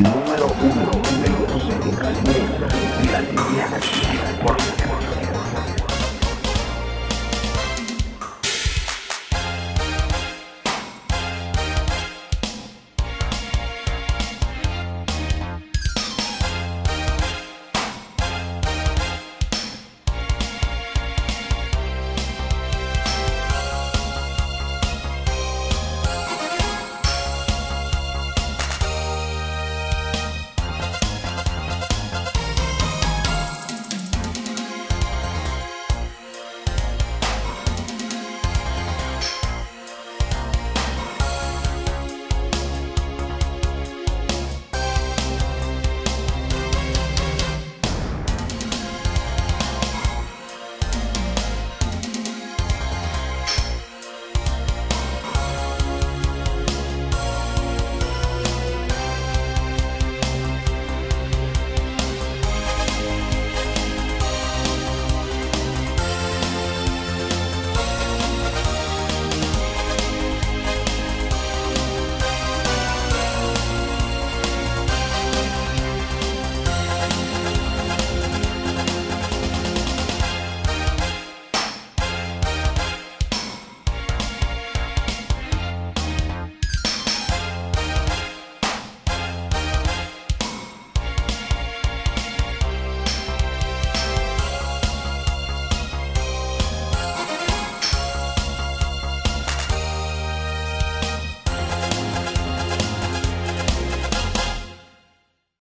el número uno. de los musicales de la línea por